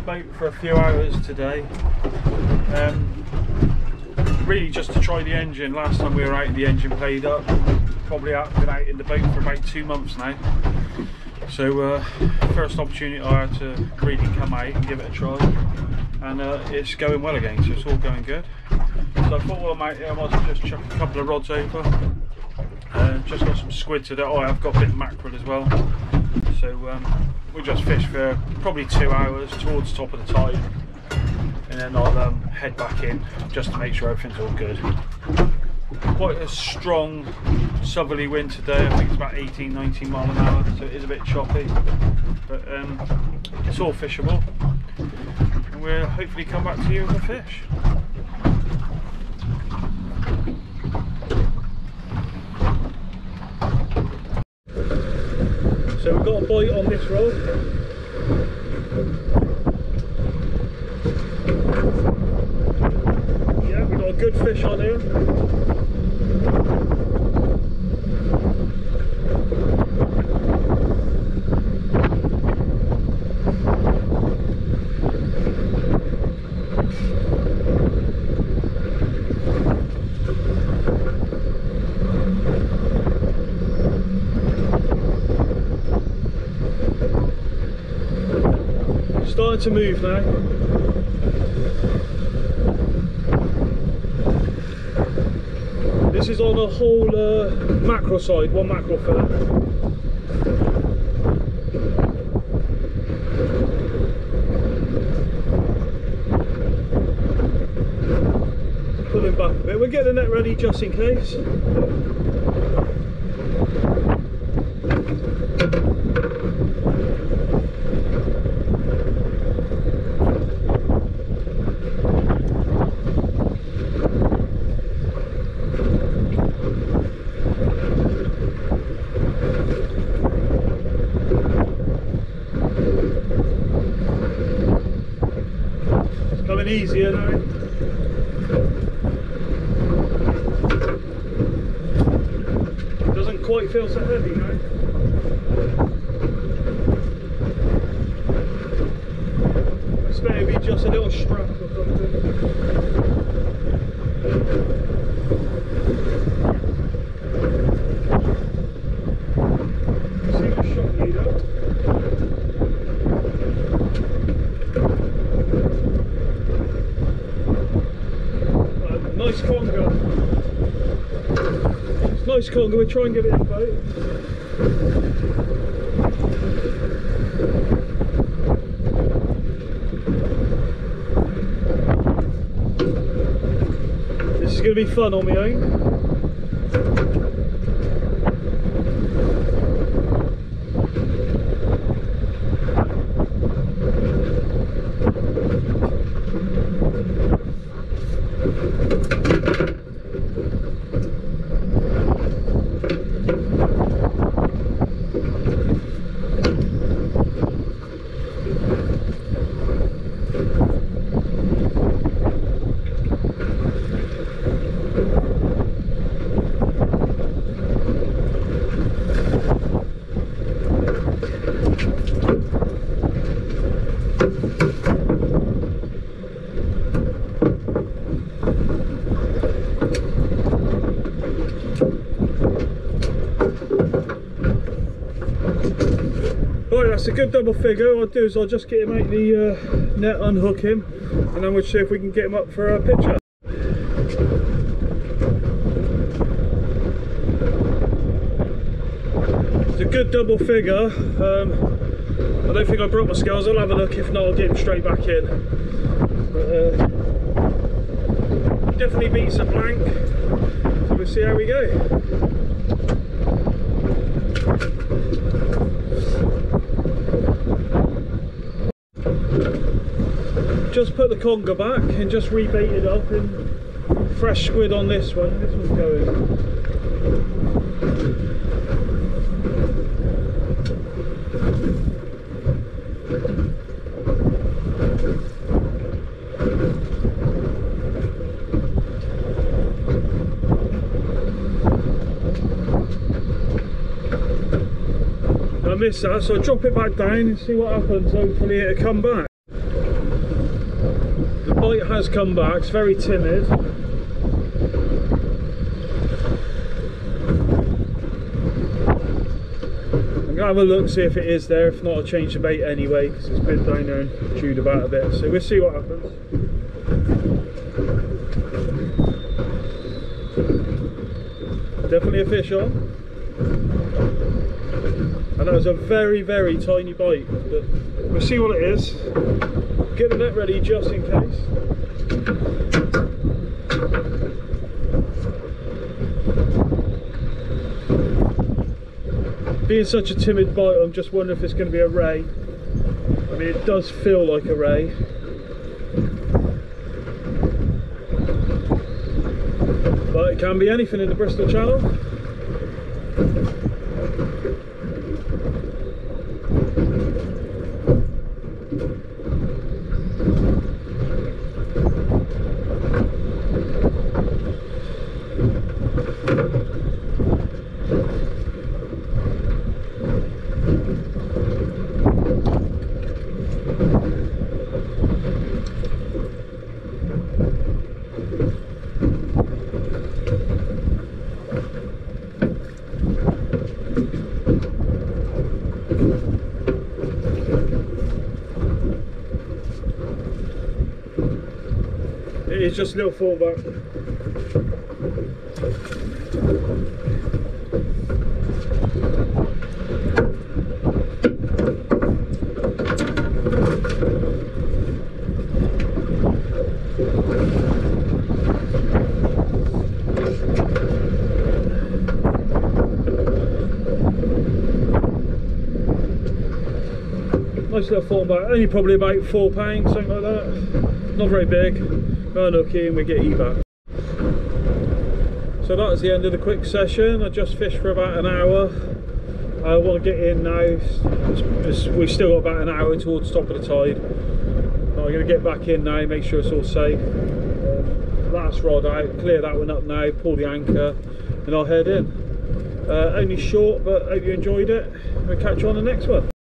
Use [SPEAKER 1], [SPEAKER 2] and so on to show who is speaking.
[SPEAKER 1] boat for a few hours today. Um, really just to try the engine. Last time we were out the engine played up. Probably out, been out in the boat for about two months now. So uh, first opportunity I had to really come out and give it a try. And uh, it's going well again, so it's all going good. So I thought well I might, I might as well just chuck a couple of rods over. Uh, just got some squid today. Oh, I've got a bit of mackerel as well. So um, we just fished for probably two hours towards top of the tide. And then I'll um, head back in just to make sure everything's all good. Quite a strong southerly wind today. I think it's about 18, 19 mile an hour, so it is a bit choppy. But um, it's all fishable. And we'll hopefully come back to you with a fish. So we've got a bite on this rod. Yeah, we've got a good fish on here. Starting to move now. This is on a whole uh, side, one mackerel fillet. Pulling back a bit. We'll get the net ready just in case. Easier now. Doesn't quite feel so heavy now. I expect it'd be just a little strap or something. See the shock leader. Uh, nice conger. It's conger, we'll try and get it in boat. This is going to be fun on my own. That's a good double figure. What I'll do is I'll just get him out the uh, net, unhook him, and then we'll see if we can get him up for a picture. It's a good double figure. Um, I don't think I brought my scales. I'll have a look. If not, I'll get him straight back in. But, uh, definitely beats a blank. So we'll see how we go. Just put the conger back and just rebait it up and fresh squid on this one. This one's going. I missed that, so drop it back down and see what happens. Hopefully it'll come back. Has come back, it's very timid. I'm gonna have a look, see if it is there. If not, I'll change the bait anyway, because it's been down there and chewed about a bit. So we'll see what happens. Definitely a fish on. And that was a very, very tiny bite, but we'll see what it is. Get the net ready just in case. Being such a timid bite, I'm just wondering if it's going to be a ray. I mean, it does feel like a ray. But it can be anything in the Bristol Channel. Is just a little thornback. Nice little thornback, only probably about four pounds, something like that. Not very big. Unlucky and we get E back. So that is the end of the quick session. I just fished for about an hour. I want to get in now. We've still got about an hour towards top of the tide. I'm going to get back in now, make sure it's all safe. Um, last rod out, clear that one up now, pull the anchor, and I'll head in. Uh, only short, but hope you enjoyed it. We'll catch you on the next one.